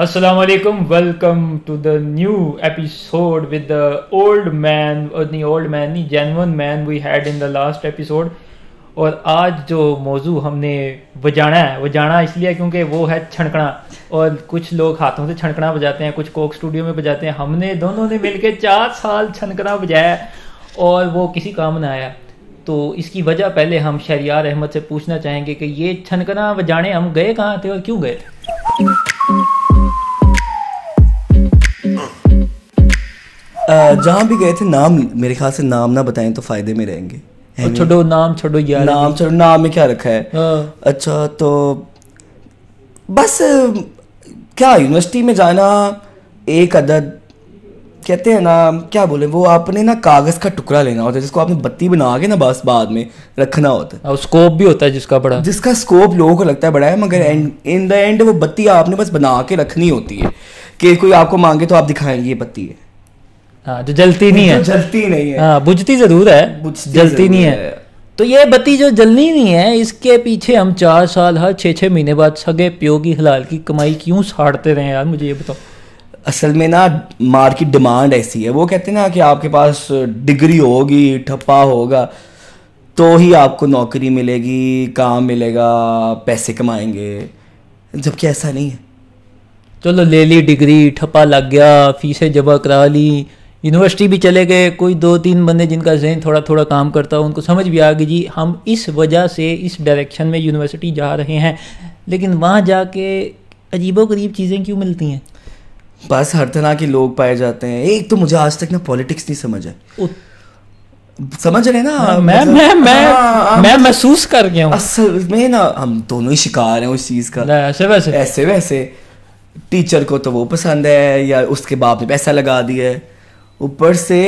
Alaikum. Welcome to the new episode with the old man, or the old man, the genuine man we had in the last episode. और आज जो मौजू हमने बजाना है बजाना इसलिए क्योंकि वो है छनकना और कुछ लोग हाथों से छनकना बजाते हैं कुछ कोक स्टूडियो में बजाते हैं हमने दोनों ने मिलके चार साल छनकना बजाया और वो किसी काम ना आया तो इसकी वजह पहले हम शहरियार अहमद से पूछना चाहेंगे कि ये छनकना बजाने हम गए कहाँ थे और क्यों गए थे जहाँ भी गए थे नाम मेरे ख्याल से नाम ना बताएँ तो फ़ायदे में रहेंगे। छोड़ो नाम छोड़ो यार। नाम छोड़ो नाम में क्या रखा है? हाँ। अच्छा तो बस क्या यूनिवर्सिटी में जाना एक अदद कहते हैं ना क्या बोले वो आपने ना कागज़ का टुकड़ा लेना होता है जिसको आपने बत्ती बना के ना बस बाद में रखना होता है। और स्कोप भी होता है जिसका बड़ा। जिसका स्कोप लोगों को लगता है बड़ा है मगर एंड इन द एंड वो बत्ती आपने बस बना के रखनी होती है कि कोई आपको मांगे तो आप दिखाएँ ये बत्ती है। हाँ जो जलती नहीं है। जलती नहीं है। हाँ बुझती ज़रूर है बुझती जलती नहीं है। है। तो ये बत्ती जो जलनी नहीं है इसके पीछे हम चार साल हर छः छः महीने बाद सगे प्यो की हलाल की कमाई क्यों साड़ते रहे यार मुझे ये बताओ। असल में ना मार्केट डिमांड ऐसी है। वो कहते हैं ना कि आपके पास डिग्री होगी ठप्पा होगा तो ही आपको नौकरी मिलेगी काम मिलेगा पैसे कमाएँगे। जबकि ऐसा नहीं है। चलो ले ली डिग्री ठप्पा लग गया फीसें जमा करा ली यूनिवर्सिटी भी चले गए कोई दो तीन बंदे जिनका जहन थोड़ा थोड़ा काम करता हो उनको समझ भी आ गई जी हम इस वजह से इस डायरेक्शन में यूनिवर्सिटी जा रहे हैं। लेकिन वहाँ जाके अजीबो गरीब चीज़ें क्यों मिलती हैं? बस हर तरह के लोग पाए जाते हैं। एक तो मुझे आज तक ना पॉलिटिक्स नहीं समझ है। समझ रहे ना? मैं मतलब- मैं मैं हाँ, मैं महसूस कर गया हूँ। असल में ना हम दोनों ही शिकार हैं उस चीज़ का। ऐसे वैसे। ऐसे वैसे। टीचर को तो वो पसंद है या उसके बाप ने पैसा लगा दिया है। ऊपर से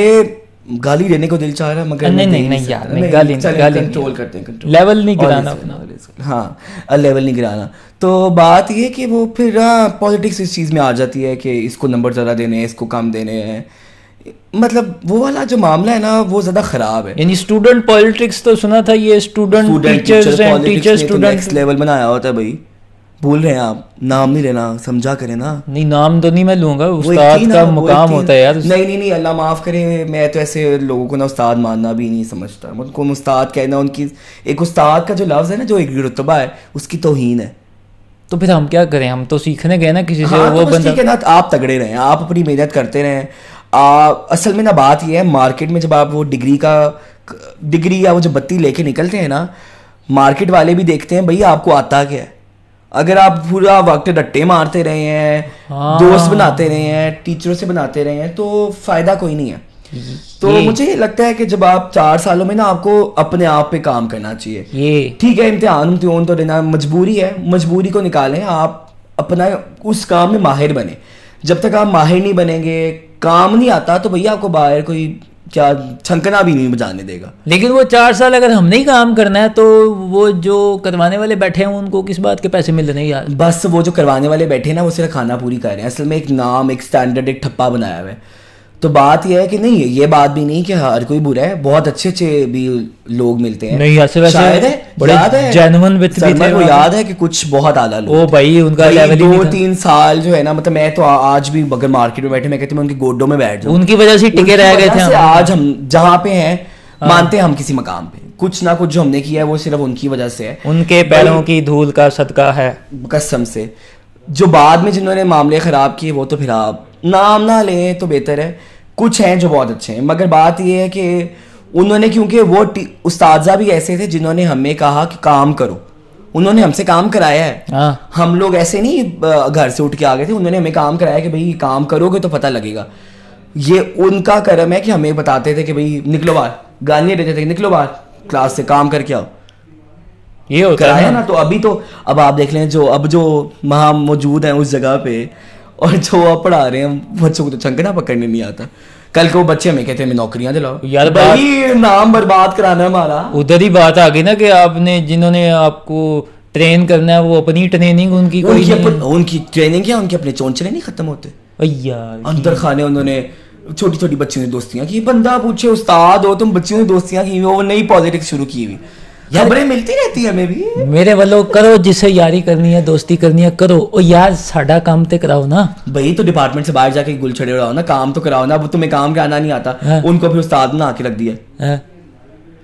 गाली देने को दिल चाह रहा है मगर नहीं, नहीं, नहीं यार, नहीं, गाली नहीं, गाली कंट्रोल करते हैं कंट्रोल लेवल नहीं गिराना अपना हाँ लेवल नहीं गिराना। तो बात ये कि वो फिर पॉलिटिक्स इस चीज़ में आ जाती है कि इसको नंबर ज़्यादा देने हैं इसको कम देने हैं। मतलब वो वाला जो मामला है ना वो ज़्यादा ख़राब है। यानी स्टूडेंट पॉलिटिक्स तो सुना था ये student teachers and teacher next student level बनाया होता है भाई। भूल रहे हैं आप नाम नहीं लेना समझा करें ना। नहीं नाम तो नहीं मैं लूँगा उस्ताद का मुकाम होता है यार। नहीं नहीं नहीं अल्लाह माफ़ करे मैं तो ऐसे लोगों को ना उस्ताद मानना भी नहीं समझता। उनको उस्ताद कहना उनकी एक उस्ताद का जो लफ्ज है ना जो एक रुतबा है उसकी तोहीन है। तो फिर हम क्या करें? हम तो सीखने गए ना किसी से हाँ, वो तो बंदा है ना आप तगड़े रहें आप अपनी मेहनत करते रहें। आ, असल में ना बात ये है मार्केट में जब आप वो डिग्री का डिग्री या वो जो बत्ती लेके निकलते हैं ना मार्केट वाले भी देखते हैं भैया आपको आता क्या है? अगर आप पूरा वक्त रट्टे मारते रहे हैं हाँ। दोस्त बनाते रहे हैं टीचरों से बनाते रहे हैं तो फ़ायदा कोई नहीं है। तो ये- मुझे लगता है कि जब आप चार सालों में ना आपको अपने आप पे काम करना चाहिए। ये। ठीक है इम्तिहान इम्तिहान तो देना मजबूरी है मजबूरी को निकालें आप अपना उस काम में माहिर बने। जब तक आप माहिर नहीं बनेंगे काम नहीं आता तो भैया आपको बाहर कोई क्या छंकना भी नहीं बजाने देगा। लेकिन वो चार साल अगर हमने ही काम करना है तो वो जो करवाने वाले बैठे हैं उनको किस बात के पैसे मिल रहे हैं यार? बस वो जो करवाने वाले बैठे हैं ना वो सिर्फ़ खाना पूरी कर रहे हैं। असल में एक नाम एक स्टैंडर्ड एक ठप्पा बनाया हुआ है। तो बात यह है कि नहीं ये बात भी नहीं कि हर कोई बुरा है बहुत अच्छे अच्छे भी लोग मिलते हैं। नहीं, ऐसे वैसे शायद है बड़े याद है भी थे को याद है कि कुछ बहुत आला लोग ओ भाई उनका लेवल ही दो तीन साल जो है ना मतलब मैं तो आज भी अगर मार्केट में बैठे मैं कहती हूँ मैं उनकी गोडों में बैठ जाऊँ। उनकी वजह से टिके रह गए थे आज हम जहाँ पे हैं मानते हैं हम किसी मकाम पे। कुछ ना कुछ जो हमने किया है वो सिर्फ़ उनकी वजह से है। उनके पैरों की धूल का सदका है। कसम से। जो बाद में जिन्होंने मामले खराब किए वो तो फिर आप नाम ना लें तो बेहतर है। कुछ हैं जो बहुत अच्छे हैं। मगर बात यह है कि उन्होंने क्योंकि वो उस्ताजा भी ऐसे थे जिन्होंने हमें कहा कि काम करो। उन्होंने हमसे काम कराया है। हाँ। हम लोग ऐसे नहीं घर से उठ के आ गए थे। उन्होंने हमें काम कराया कि भाई काम करोगे तो पता लगेगा। ये उनका कर्म है कि हमें बताते थे कि भाई निकलो बाहर। गालियाँ देते थे निकलो बाहर क्लास से काम करके आओ। ये होता कराया है ना तो अभी तो अब आप देख लें जो अब जो वहाँ मौजूद हैं उस जगह पे और जो आप पढ़ा रहे हैं बच्चों को तो छंकना पकड़ने नहीं आता। कल को बच्चे हमें कहते हैं नौकरियाँ दिलाओ। यार भाई नाम बर्बाद कराना हमारा। उधर ही बात आ गई ना कि आपने जिन्होंने आपको ट्रेन करना है वो अपनी ट्रेनिंग उनकी कोई उनकी नहीं अपन- उनकी ट्रेनिंग क्या? उनके अपने चोंचले नहीं खत्म होते? है। यार अंदर खाने उन्होंने छोटी छोटी बच्चियों से दोस्तियाँ की। बंदा पूछे उस्ताद हो तुम बच्चियों से दोस्तियाँ की? वो नई पॉलिटिक्स शुरू की हुई। खबरें मिलती रहती है हमें भी ਮੇਰੇ ਵੱਲੋਂ ਕਰੋ ਜਿਸੇ ਯਾਰੀ ਕਰਨੀ ਹੈ ਦੋਸਤੀ ਕਰਨੀ ਹੈ ਕਰੋ ਉਹ ਯਾਰ ਸਾਡਾ ਕੰਮ ਤੇ ਕਰਾਓ ਨਾ भाई तो डिपार्टमेंट से बाहर जाके गुल छड़े उड़ाओ ना काम तो कराओ ना अब तुम्हें काम का आना नहीं आता हाँ। उनको फिर उस्ताद बना के रख दिया हैं?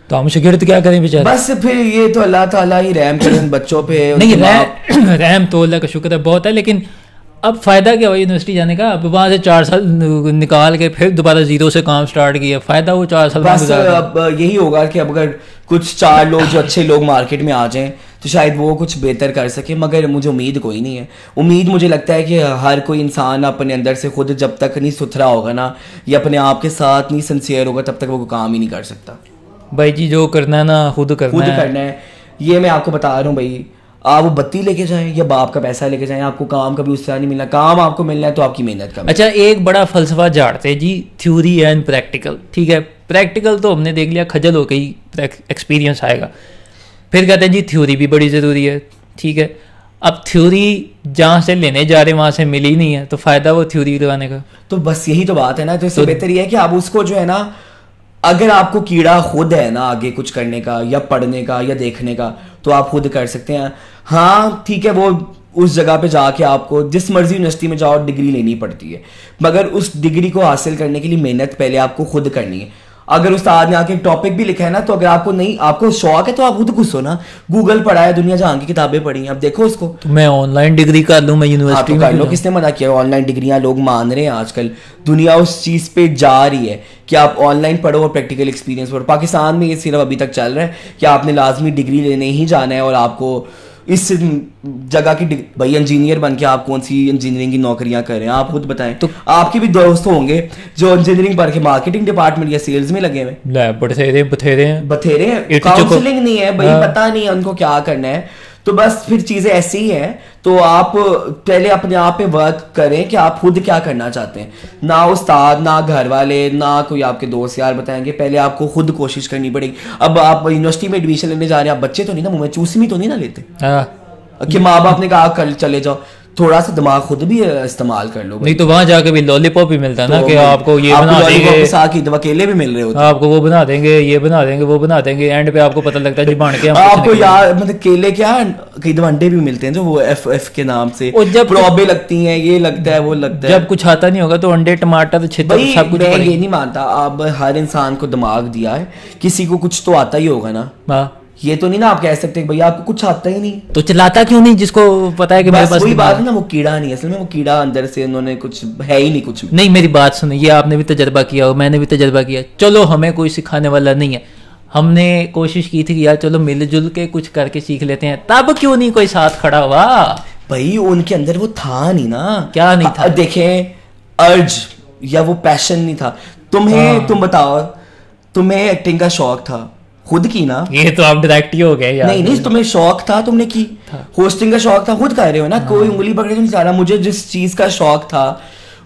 तो हम शागिर्द क्या करें बेचारे बस फिर ये तो अल्लाह ताला ही रहम करे उन बच्चों पे नहीं उनके माँ- रैम रैम तो अल्लाह का शुक्र है बहुत है लेकिन अब फ़ायदा क्या हुआ यूनिवर्सिटी जाने का? अब वहाँ से चार साल निकाल के फिर दोबारा ज़ीरो से काम स्टार्ट किया। फ़ायदा वो चार साल बस अब यही होगा कि अब अगर कुछ चार लोग जो अच्छे लोग मार्केट में आ जाएँ तो शायद वो कुछ बेहतर कर सके मगर मुझे उम्मीद कोई नहीं है। उम्मीद मुझे लगता है कि हर कोई इंसान अपने अंदर से खुद जब तक नहीं सुथरा होगा ना या अपने आप के साथ नहीं सिंसियर होगा तब तक वो काम ही नहीं कर सकता। भाई जी जो करना है ना खुद करना खुद है। करना है। ये मैं आपको बता रहा हूँ भाई आप वो बत्ती लेके जाएँ या बाप का पैसा लेके जाएँ आपको काम कभी उससे नहीं मिलना काम आपको मिलना है तो आपकी मेहनत का अच्छा एक बड़ा फलसफा झाड़ते जी थ्योरी एंड प्रैक्टिकल ठीक है? प्रैक्टिकल तो हमने देख लिया खजल हो गई एक्सपीरियंस आएगा। फिर कहते हैं जी थ्योरी भी बड़ी ज़रूरी है ठीक है? अब थ्योरी जहाँ से लेने जा रहे वहाँ से मिली नहीं है तो फ़ायदा वो थ्योरी लगाने का। तो बस यही तो बात है ना तो इससे तो- बेहतर ये है कि आप उसको जो है ना अगर आपको कीड़ा खुद है ना आगे कुछ करने का, या पढ़ने का, या देखने का तो आप खुद कर सकते हैं। हाँ ठीक है, वो उस जगह पे जाके आपको जिस मर्ज़ी यूनिवर्सिटी में जाओ डिग्री लेनी पड़ती है। मगर उस डिग्री को हासिल करने के लिए मेहनत पहले आपको खुद करनी है। अगर उस्ताद ने आके एक टॉपिक भी लिखा है ना तो अगर आपको नहीं आपको शौक है तो आप खुद घुसो ना। गूगल पढ़ा है दुनिया जहाँ की किताबें पढ़ी हैं। अब देखो उसको। तो मैं ऑनलाइन डिग्री कर लूँ मैं हाँ यूनिवर्सिटी तो में कर लो। किसने मना किया? ऑनलाइन डिग्रियाँ लोग मान रहे हैं आजकल। दुनिया उस चीज़ पे जा रही है कि आप ऑनलाइन पढ़ो और प्रैक्टिकल एक्सपीरियंस पढ़ो। पाकिस्तान में ये सिर्फ़ अभी तक चल रहा है कि आपने लाजमी डिग्री लेने ही जाना है और आपको इस जगह की भाई इंजीनियर बन के आप कौन सी इंजीनियरिंग की नौकरियाँ कर रहे हैं? आप खुद बताएँ। तो आपके भी दोस्त होंगे जो इंजीनियरिंग पढ़ के मार्केटिंग डिपार्टमेंट या सेल्स में लगे हुए बथेरे बथेरे हैं। बथेरे हैं। काउंसलिंग नहीं है भाई हाँ। पता नहीं है उनको क्या करना है। तो बस फिर चीज़ें ऐसी ही हैं तो आप पहले अपने आप पे वर्क करें कि आप खुद क्या करना चाहते हैं। ना उस्ताद ना घर वाले ना कोई आपके दोस्त यार बताएँगे पहले आपको खुद कोशिश करनी पड़ेगी। अब आप यूनिवर्सिटी में एडमिशन लेने जा रहे हैं आप बच्चे तो नहीं ना मुँह में चूसमी तो नहीं ना लेते? हाँ। कि माँ बाप ने कहा कल चले जाओ। थोड़ा सा दिमाग खुद भी इस्तेमाल कर लो नहीं तो वहाँ जाके भी लॉलीपॉप भी मिलता है ना तो कि आपको ये आपको बना देंगे। साथ दवा भी मिल रहे होते आपको वो बना देंगे ये बना देंगे वो बना देंगे एंड पे आपको पता लगता है जी बन के आपको यार मतलब केले क्या कई दफ़ा अंडे भी मिलते हैं जो वो एफ़ एफ़ के नाम से। और जब- प्रॉबे लगती हैं ये लगता है वो लगता है। जब कुछ आता नहीं होगा तो अंडे टमाटर छितर सब कुछ मैं ये नहीं मानता अब हर इंसान को दिमाग दिया है किसी को कुछ तो आता ही होगा ना। हाँ। ये तो नहीं ना आप कह सकते भैया आपको कुछ आता ही नहीं। तो चलाता क्यों नहीं जिसको पता है कि मेरे बस पास वही बात है। ना वो कीड़ा नहीं असल में वो कीड़ा अंदर से उन्होंने कुछ है ही नहीं कुछ नहीं मेरी बात सुनो ये आपने भी तजर्बा किया हो मैंने भी तजर्बा किया। चलो हमें कोई सिखाने वाला नहीं है। हमने कोशिश की थी कि यार चलो मिलजुल के कुछ करके सीख लेते हैं। तब क्यों नहीं कोई साथ खड़ा हुआ? भाई उनके अंदर वो था नहीं ना। क्या नहीं था? देखें अर्ज़ या वो पैशन नहीं था। तुम्हें हाँ। तुम बताओ तुम्हें एक्टिंग का शौक था। खुद की ना। ये तो आप डायरेक्ट ही हो गए यार। नहीं नहीं तुम्हें शौक था तुमने की। होस्टिंग का शौक था खुद कर रहे हो ना। हाँ। कोई उंगली पकड़े तो नहीं जा रहा। मुझे जिस चीज़ का शौक था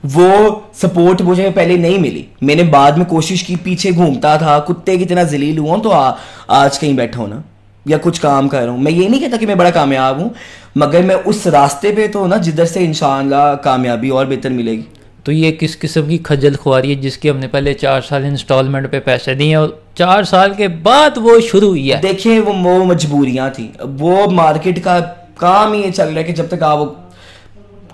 वो सपोर्ट मुझे पहले नहीं मिली। मैंने बाद में कोशिश की पीछे घूमता था। कुत्ते की तरह जलील हुआ तो आ, आज कहीं बैठा हूँ ना। या कुछ काम कर रहा हूँ। मैं ये नहीं कहता कि मैं बड़ा कामयाब हूँ मगर मैं उस रास्ते पे तो ना जिधर से इंशाल्लाह कामयाबी और बेहतर मिलेगी। तो ये किस किस्म की खजल खुआरी है जिसकी हमने पहले चार साल इंस्टॉलमेंट पे पैसे दिए और चार साल के बाद वो शुरू हुई है। देखिए वो वो मजबूरियाँ थी। वो मार्केट का काम ही ये चल रहा है कि जब तक आप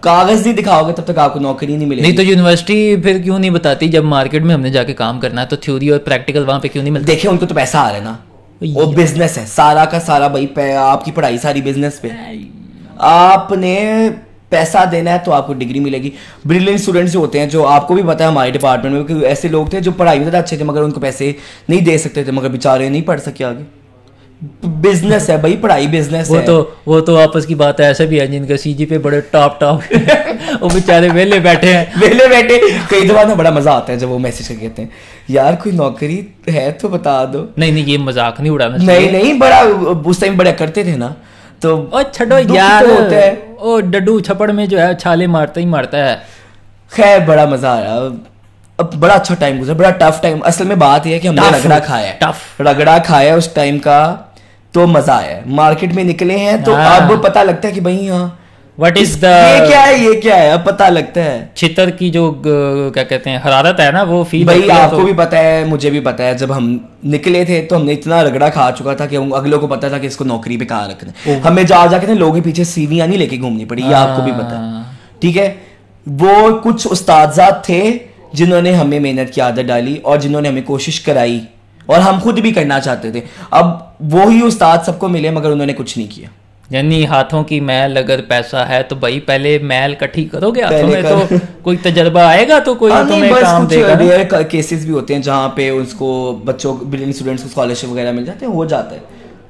कागज़ नहीं दिखाओगे तब तक आपको नौकरी नहीं मिलेगी। नहीं तो यूनिवर्सिटी फिर क्यों नहीं बताती? जब मार्केट में हमने जाके काम करना है तो थ्योरी और प्रैक्टिकल वहाँ पे क्यों नहीं मिलता? देखिए उनको तो पैसा आ रहा है ना। वो बिज़नेस है। सारा का सारा भाई आपकी पढ़ाई सारी बिज़नेस पे। आपने पैसा देना है तो आपको डिग्री मिलेगी। ब्रिलियंट स्टूडेंट्स जो होते हैं जो आपको भी पता है हमारे डिपार्टमेंट में कि ऐसे लोग थे जो पढ़ाई में ज़्यादा अच्छे थे मगर उनको पैसे नहीं दे सकते थे मगर बेचारे नहीं पढ़ सके आगे। बिज़नेस है भाई पढ़ाई बिज़नेस वो है। तो वो तो आपस की बात है ऐसे भी है जिनके सीजी पे बड़े टॉप टॉप वो बेचारे वेले बैठे हैं। वेले बैठे। कई दफ़ा ना बड़ा मज़ा आता है जब वो मैसेज करके कहते हैं यार कोई नौकरी है तो बता दो। नहीं नहीं ये मज़ाक नहीं उड़ाना नहीं नहीं बड़ा उस टाइम बड़ा करते थे ना तो छड़ो दुख यार। तो होता है। ओ डड्डू छपड़ में जो है छाले मारता ही मारता है। खैर बड़ा मज़ा आया। अब बड़ा अच्छा टाइम गुजरा बड़ा टफ टाइम असल में बात यह है कि हमने रगड़ा खाया टफ। रगड़ा खाया है उस टाइम का तो मज़ा आया मार्केट में निकले हैं तो हाँ। अब पता लगता है कि भाई हाँ व्हाट इज़ द क्या है ये क्या है? अब पता लगता है। छितर की जो क्या कहते हैं हरारत है ना वो फील भाई आपको तो... भी पता है मुझे भी पता है जब हम निकले थे तो हमने इतना रगड़ा खा चुका था कि अगलों को पता था कि इसको नौकरी पे कहाँ रखना है। हमें जा जाके ना लोगों के पीछे सीवियाँ नहीं लेके घूमनी पड़ी ये आपको भी पता है। ठीक है? वो कुछ उस्तादजात थे जिन्होंने हमें मेहनत की आदत डाली और जिन्होंने हमें कोशिश कराई और हम खुद भी करना चाहते थे। अब वो ही उस्ताद सबको मिले मगर उन्होंने कुछ नहीं किया। यानी हाथों की मैल अगर पैसा है तो भाई पहले मैल इकट्ठी करोगे हाथों में कर- तो कोई तजर्बा आएगा तो कोई हाँ, तुम्हें काम देगा रेयर केसेस भी होते हैं जहाँ पे उसको बच्चों ब्रिलियंट स्टूडेंट्स को स्कॉलरशिप वगैरह मिल जाते हैं हो जाता है।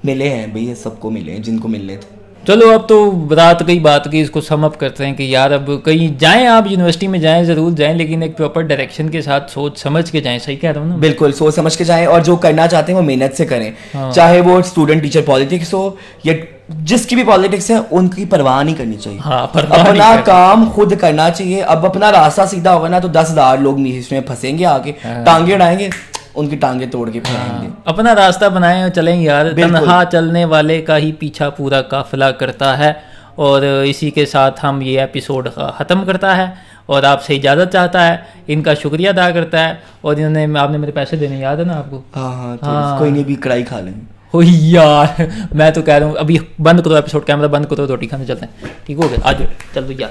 मिले हैं भैया सबको मिले हैं जिनको मिलने थे। चलो अब तो रात गई बात की इसको सम अप करते हैं कि यार अब कहीं जाएँ आप यूनिवर्सिटी में जाएँ ज़रूर जाएँ लेकिन एक प्रॉपर डायरेक्शन के साथ सोच समझ के जाएँ सही कह रहा हूँ ना? बिल्कुल सोच समझ के जाएँ और जो करना चाहते हैं वो मेहनत से करें। हाँ। चाहे वो स्टूडेंट टीचर पॉलिटिक्स हो या जिसकी भी पॉलिटिक्स है उनकी परवाह नहीं करनी चाहिए। हाँ अपना। काम खुद करना चाहिए। अब अपना रास्ता सीधा होगा ना तो दस हज़ार लोग इसमें फंसेंगे आके। हाँ। टांगे उड़ाएँगे उनकी टांगे तोड़ के फेंकेंगे अपना रास्ता बनाए और चलें यार। तनहा चलने वाले का ही पीछा पूरा काफिला करता है और इसी के साथ हम ये एपिसोड ख़त्म करता है और आपसे इजाज़त चाहता है इनका शुक्रिया अदा करता है और इन्होंने आपने मेरे पैसे देने याद है ना आपको? हाँ हाँ तो हाँ। कोई नहीं भी कढ़ाई खा लेंगे। ओ यार, मैं तो कह रहा हूँ, अभी बंद करो एपिसोड कैमरा बंद करो, रोटी खाने चलते हैं। ठीक हो गया? आज, चल तो यार